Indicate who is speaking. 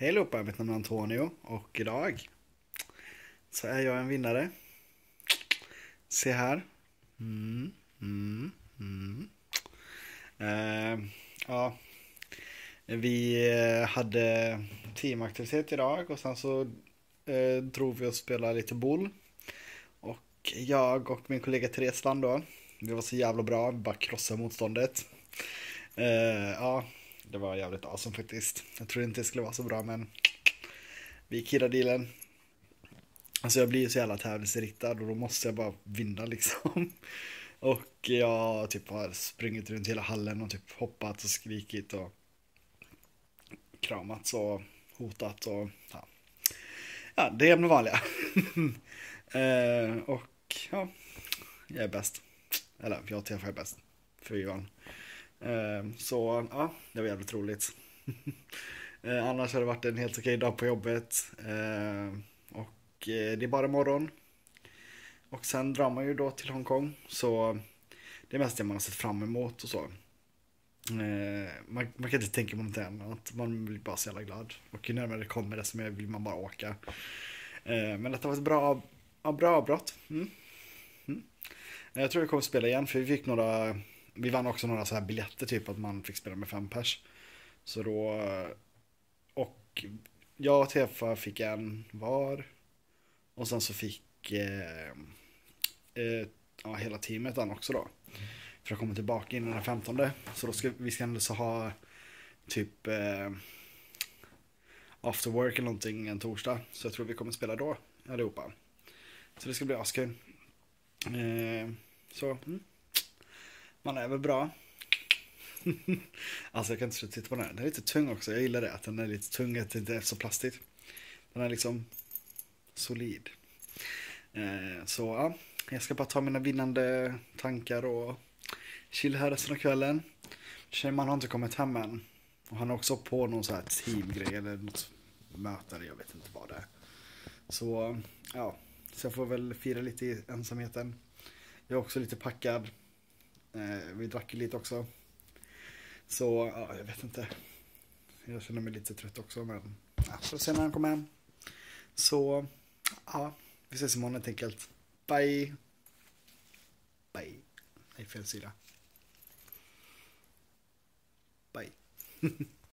Speaker 1: Hej allihopa, mitt namn är Antonio och idag så är jag en vinnare. Se här. Mm, mm, mm. Eh, ja, vi eh, hade teamaktivitet idag och sen så eh, drog vi och spelade lite boll. Och jag och min kollega Therese vann då. Vi var så jävla bra, vi bara krossade motståndet. Eh, ja, det var jävligt awesome faktiskt. Jag trodde inte det skulle vara så bra men vi killar dealen. Alltså jag blir ju så jävla tävlingsinriktad och då måste jag bara vinna liksom. Och jag typ har sprungit runt hela hallen och typ hoppat och skrikit och kramats och hotat och ja. Ja, det är det vanliga. eh, och ja, jag är bäst. Eller jag och TF är bäst. För vi vann. Ehm, så ja, det var jävligt roligt. Ehm, annars har det varit en helt okej dag på jobbet. Ehm, och eh, det är bara imorgon. Och sen drar man ju då till Hongkong. Så det är mest det man har sett fram emot och så. Man, man, kan inte tänka på något annat. Man blir bara så jävla glad. Och ju närmare det kommer desto mer vill man bara åka. Men detta var ett bra, bra avbrott. Mm. Mm. Jag tror vi kommer spela igen för vi fick några vi vann också några så här biljetter, typ att man fick spela med fem pers. Så då, och jag och Tefa fick en var. Och sen så fick eh, eh, ja, hela teamet den också då. För att komma tillbaka innan den 15. Så då ska vi ska ändå så ha typ eh, after work eller någonting en torsdag. Så jag tror vi kommer spela då allihopa. Så det ska bli askul. Eh, så, mm. Man är väl bra. alltså jag kan inte sluta titta på den här. Den är lite tung också. Jag gillar det. Att den är lite tung. Att det inte är så plastigt. Den är liksom solid. Eh, så ja. Jag ska bara ta mina vinnande tankar och chilla här resten av kvällen. Tjejman har inte kommit hem än. Och han är också på någon sån här teamgrej eller något möte. Jag vet inte vad det är. Så ja. Så jag får väl fira lite i ensamheten. Jag är också lite packad. Eh, vi drack lite också. Så, ja, jag vet inte. Jag känner mig lite trött också, men ja, får se när han kommer hem. Så, ja, vi ses imorgon helt enkelt. Bye! Bye. Nej, fel sida. Bye.